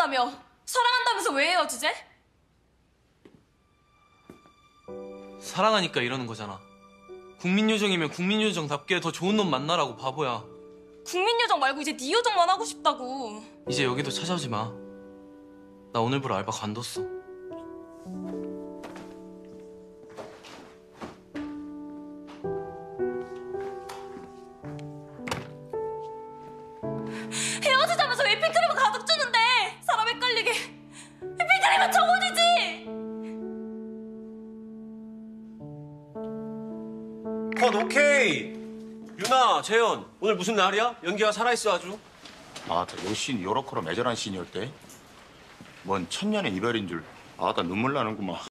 사랑한다며. 사랑한다면서 왜 헤어지지? 사랑하니까 이러는 거잖아. 국민요정이면 국민요정답게 더 좋은 놈 만나라고 바보야. 국민요정 말고 이제 네 요정만 하고 싶다고. 이제 여기도 찾아오지 마. 나 오늘부로 알바 관뒀어. 헤어지자면서 휘핑크림 컷 오케이. 유나, 재현, 오늘 무슨 날이야? 연기가 살아있어 아주. 아따 요 씬, 요렇게로 매절한 씬이었대. 뭔 천년의 이별인 줄. 아따 눈물 나는구만.